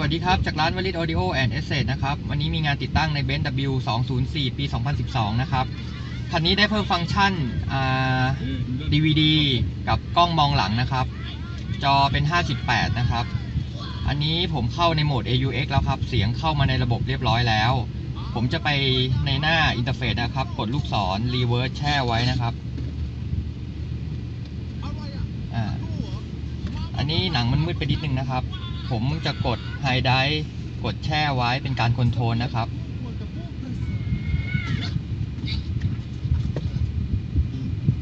สวัสดีครับ จากร้านวริทธิ์ Audio and Accessory นะครับ วันนี้มีงานติดตั้งในเบนซ์ W 204 ปี 2012 นะครับ คันนี้ได้เพิ่มฟังก์ชันอ่า DVD กับกล้องมองหลังนะครับ จอเป็น 58 นะครับ อันนี้ผมเข้าในโหมด AUX แล้วครับ เสียงเข้ามาในระบบเรียบร้อยแล้ว ผมจะไปในหน้า interface นะครับ กดลูกศร reverse แช่ไว้นะครับออันนี้หนังมันมืดไปนิดนึงนะครับ ผมจะกดไฮได e กดแช่ไว้เป็นการคอนโทรลนะครับ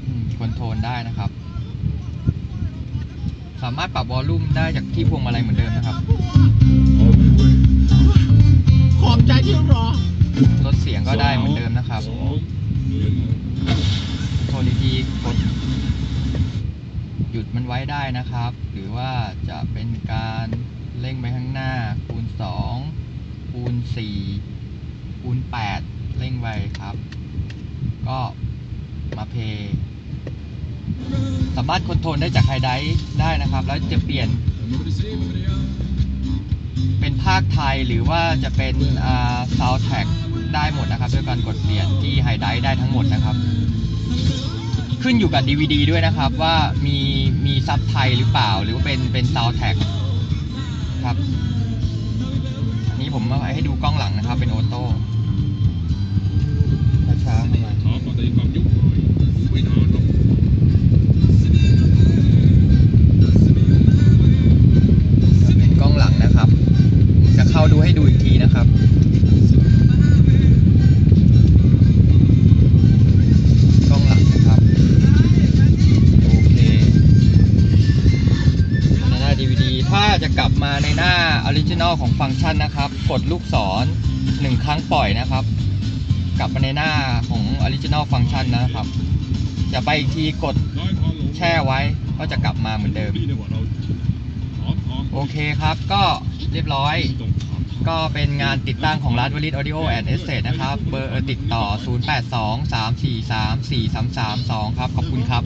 อืมคอนโทรลได้นะครับ สามารถปรับวอลลุ่มได้จากที่พวงมาลัยเหมือนเดิมนะครับ ขอบใจที่รอ ลดเสียงก็ได้เหมือนเดิมนะครับ โทรดีๆกดหยุดมันไว้ได้นะครับ หรือว่าจะเป็นการเร่ง ไปข้างหน้า คูณ 2 คูณ 4 คูณ 8 เร่งไปครับ ก็มาเพย์สามารถคอนโทรลได้จากไฮไดร์ได้นะครับ แล้วจะเปลี่ยนเป็นภาคไทยหรือว่าจะเป็นอ่าซาวด์แท็กได้หมดนะครับด้วยการกดเปลี่ยนที่ iDrive ได้ทั้งหมดนะครับ ขึ้นอยู่กับ DVD ด้วยนะครับว่ามีมี sub ไทยหรือเปล่า หรือว่าเป็นเป็นซาวด์แท็ก ครับ นี่ผมมาให้ดูกล้องหลังนะครับ เป็น auto ช้าๆเข้ามาเป็นกล้องหลังนะครับ จะเข้าดูให้ดูอีกทีนะครับ จะกลับมาในหน้า original ของฟังก์ชันนะครับ กดลูกศรหนึ่งครั้งปล่อยนะครับ กลับมาในหน้าของ original function นะครับ จะไปอีกทีกดแช่ไว้ก็จะกลับมาเหมือนเดิม โอเคครับก็เรียบร้อย ก็เป็นงานติดตั้งของร้านวริทธิ์ Audio and Accessory นะครับ เบอร์ติดต่อ 082 343 4332 ครับ ขอบคุณครับ